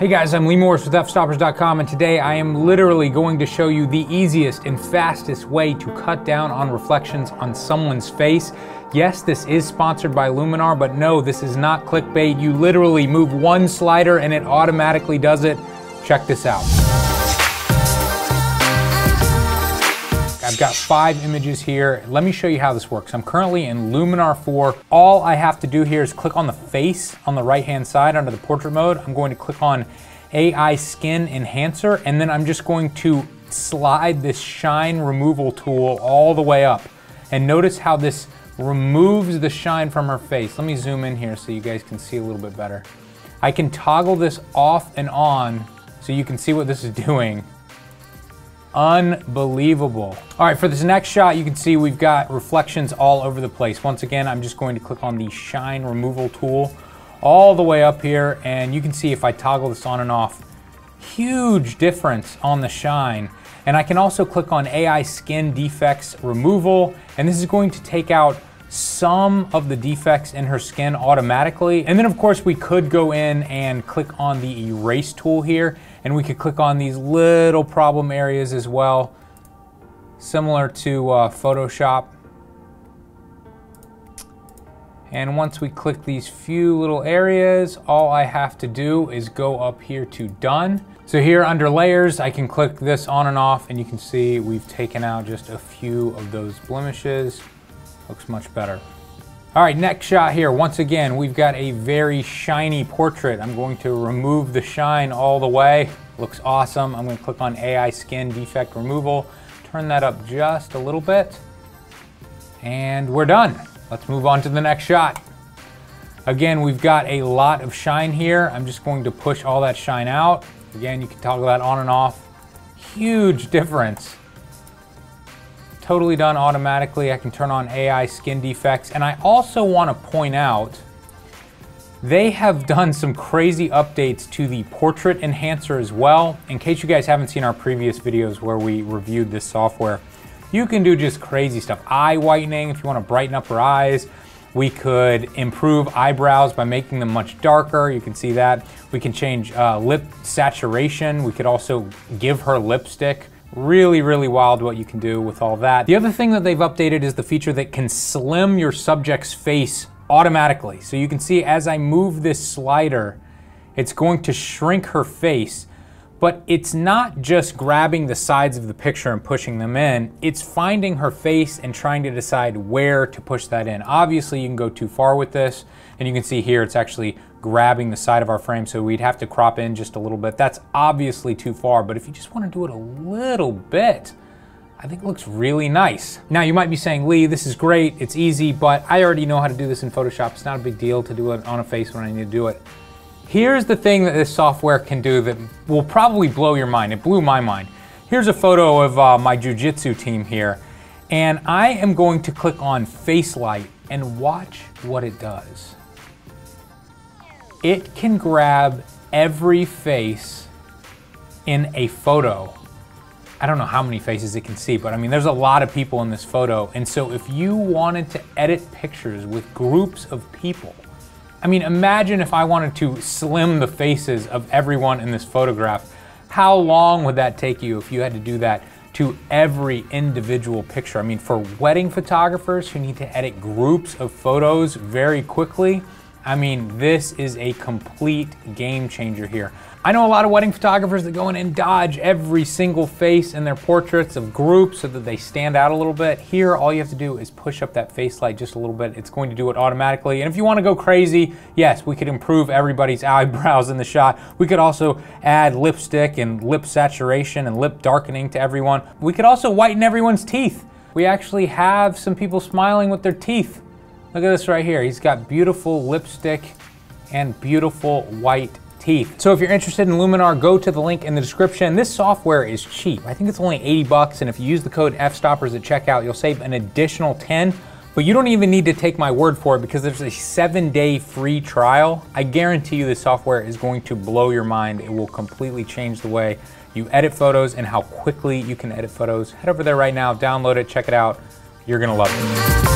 Hey guys, I'm Lee Morris with fstoppers.com and today I am literally going to show you the easiest and fastest way to cut down on reflections on someone's face. Yes, this is sponsored by Luminar, but no, this is not clickbait. You literally move one slider and it automatically does it. Check this out. I've got five images here. Let me show you how this works. I'm currently in Luminar 4. All I have to do here is click on the face on the right-hand side under the portrait mode. I'm going to click on AI Skin Enhancer, and then I'm just going to slide this shine removal tool all the way up. And notice how this removes the shine from her face. Let me zoom in here so you guys can see a little bit better. I can toggle this off and on so you can see what this is doing. Unbelievable. All right, for this next shot, you can see we've got reflections all over the place. Once again, I'm just going to click on the shine removal tool all the way up here, and you can see if I toggle this on and off, huge difference on the shine. And I can also click on AI skin defects removal, and this is going to take out some of the defects in her skin automatically. And then of course we could go in and click on the erase tool here and we could click on these little problem areas as well, similar to uh, Photoshop. And once we click these few little areas, all I have to do is go up here to done. So here under layers, I can click this on and off and you can see we've taken out just a few of those blemishes. Looks much better. All right, next shot here. Once again, we've got a very shiny portrait. I'm going to remove the shine all the way. Looks awesome. I'm gonna click on AI Skin Defect Removal, turn that up just a little bit, and we're done. Let's move on to the next shot. Again, we've got a lot of shine here. I'm just going to push all that shine out. Again, you can toggle that on and off. Huge difference totally done automatically. I can turn on AI skin defects. And I also want to point out, they have done some crazy updates to the portrait enhancer as well. In case you guys haven't seen our previous videos where we reviewed this software, you can do just crazy stuff. Eye whitening, if you want to brighten up her eyes. We could improve eyebrows by making them much darker. You can see that. We can change uh, lip saturation. We could also give her lipstick. Really, really wild what you can do with all that. The other thing that they've updated is the feature that can slim your subject's face automatically. So you can see as I move this slider, it's going to shrink her face, but it's not just grabbing the sides of the picture and pushing them in, it's finding her face and trying to decide where to push that in. Obviously you can go too far with this, and you can see here it's actually grabbing the side of our frame, so we'd have to crop in just a little bit. That's obviously too far, but if you just wanna do it a little bit, I think it looks really nice. Now you might be saying, Lee, this is great, it's easy, but I already know how to do this in Photoshop. It's not a big deal to do it on a face when I need to do it. Here's the thing that this software can do that will probably blow your mind. It blew my mind. Here's a photo of uh, my jujitsu team here, and I am going to click on Face Light and watch what it does it can grab every face in a photo. I don't know how many faces it can see, but I mean, there's a lot of people in this photo. And so if you wanted to edit pictures with groups of people, I mean, imagine if I wanted to slim the faces of everyone in this photograph. How long would that take you if you had to do that to every individual picture? I mean, for wedding photographers who need to edit groups of photos very quickly, I mean, this is a complete game changer here. I know a lot of wedding photographers that go in and dodge every single face in their portraits of groups so that they stand out a little bit. Here, all you have to do is push up that face light just a little bit. It's going to do it automatically. And if you want to go crazy, yes, we could improve everybody's eyebrows in the shot. We could also add lipstick and lip saturation and lip darkening to everyone. We could also whiten everyone's teeth. We actually have some people smiling with their teeth. Look at this right here. He's got beautiful lipstick and beautiful white teeth. So if you're interested in Luminar, go to the link in the description. This software is cheap. I think it's only 80 bucks, and if you use the code FSTOPPERS at checkout, you'll save an additional 10. But you don't even need to take my word for it because there's a seven day free trial. I guarantee you this software is going to blow your mind. It will completely change the way you edit photos and how quickly you can edit photos. Head over there right now, download it, check it out. You're gonna love it.